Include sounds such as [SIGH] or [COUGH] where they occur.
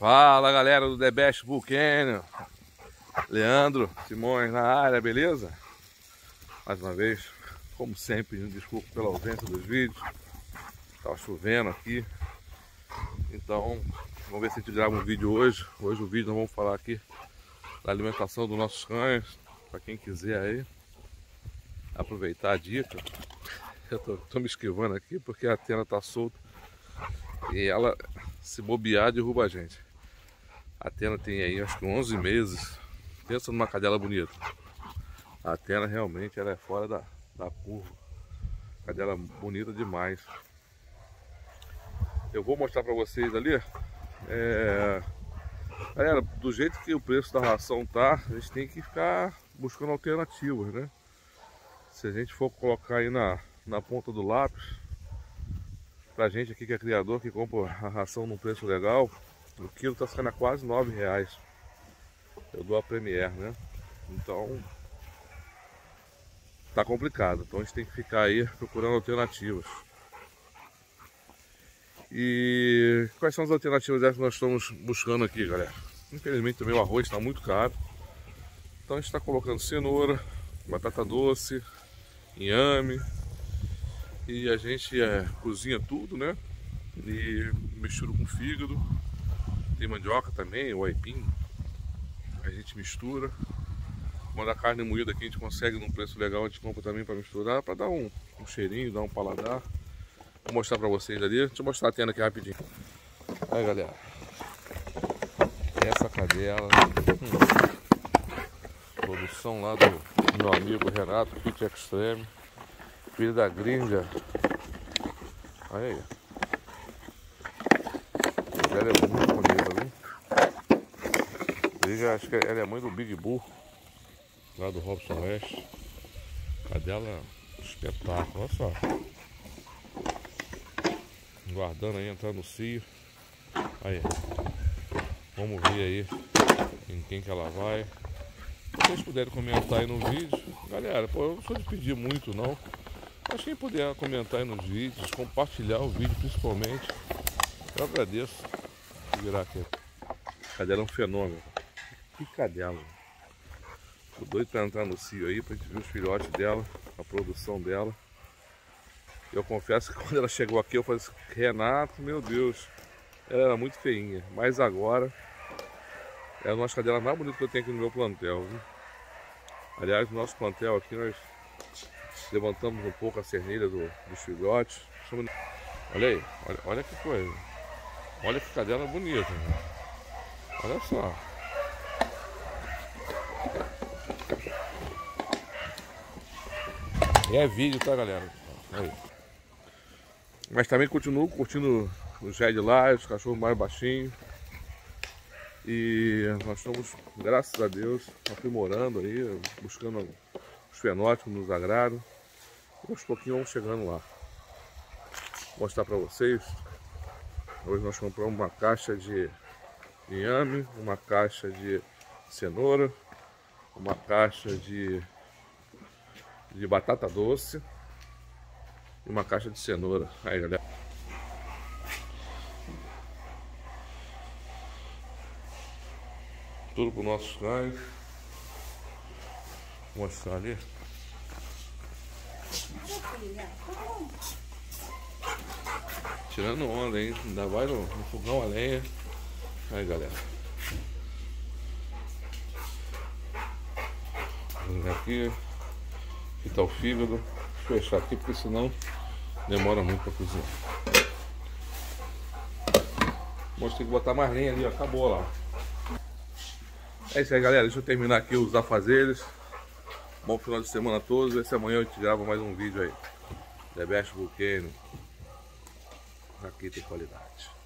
Fala galera do The Best Leandro, Simões na área, beleza? Mais uma vez, como sempre, desculpa pela ausência dos vídeos. Tava chovendo aqui. Então, vamos ver se a gente grava um vídeo hoje. Hoje o vídeo nós vamos falar aqui Da alimentação dos nossos cães Para quem quiser aí Aproveitar a dica. Eu tô, tô me esquivando aqui porque a tena tá solta E ela se bobear, derruba a gente. A Atena tem aí acho que 11 meses. Pensa numa cadela bonita. A Atena realmente ela é fora da, da curva. Cadela bonita demais. Eu vou mostrar para vocês ali. É... Galera, do jeito que o preço da ração tá, a gente tem que ficar buscando alternativas, né? Se a gente for colocar aí na, na ponta do lápis, Pra gente aqui que é criador, que compra a ração num preço legal, o quilo tá ficando a quase 9 reais. Eu dou a Premier, né? Então tá complicado. Então a gente tem que ficar aí procurando alternativas. E quais são as alternativas que nós estamos buscando aqui, galera? Infelizmente também o arroz está muito caro. Então a gente está colocando cenoura, batata doce, inhame, e a gente é, cozinha tudo, né? E mistura com fígado. Tem mandioca também, o aipim. A gente mistura. Quando a carne moída aqui a gente consegue num preço legal, a gente compra também para misturar, para dar um, um, cheirinho, dar um paladar. Vou mostrar para vocês ali. Deixa eu mostrar a tenda aqui rapidinho. Aí galera. Essa cadela. Hum. Produção lá do meu amigo Renato, Fit Extreme. Filho da gringa. Olha aí. Ela é muito? Acho que ela é mãe do Big Bull. Lá do Robson West. Cadela espetáculo, olha só. Guardando aí, entrando no cio. Aí. Vamos ver aí em quem que ela vai. Se vocês puderem comentar aí no vídeo. Galera, pô, eu não sou de pedir muito não. Mas quem puder comentar aí nos vídeos, compartilhar o vídeo principalmente, eu agradeço. Virar aqui. Cadela é um fenômeno. Que cadela. Tô doido pra entrar no cio aí pra gente ver os filhotes dela, a produção dela. Eu confesso que [LAUGHS] quando ela chegou aqui eu falei assim, Renato, meu Deus, ela era muito feinha. Mas agora é uma das cadelas mais bonitas que eu tenho aqui no meu plantel. Viu? Aliás, no nosso plantel aqui nós levantamos um pouco a cernilha do, dos filhotes. Olha aí, olha, olha que coisa. Olha que cadela bonita. Né? Olha só. E é vídeo, tá galera? Aí. Mas também continuo curtindo os Red lá, os cachorros mais baixinhos. E nós estamos, graças a Deus, aprimorando aí, buscando os fenótipos nos agradam. Aos pouquinhos vamos chegando lá. Vou mostrar para vocês. Hoje nós compramos uma caixa de inhame, uma caixa de cenoura, uma caixa de, de batata doce e uma caixa de cenoura. Aí galera. Tudo para os nossos cães. Vou mostrar ali. Tirando onda, hein? Ainda vai no, no fogão a lenha. Aí, galera. Vamos aqui. Tá o fígado. Deixa eu fechar aqui, porque senão demora muito pra cozinhar. Mas tem que botar mais lenha ali, ó. Acabou lá. É isso aí, galera. Deixa eu terminar aqui os afazeres. Bom final de semana a todos. Esse amanhã eu te gravo mais um vídeo aí. The Best Volcano. Aqui tem qualidade.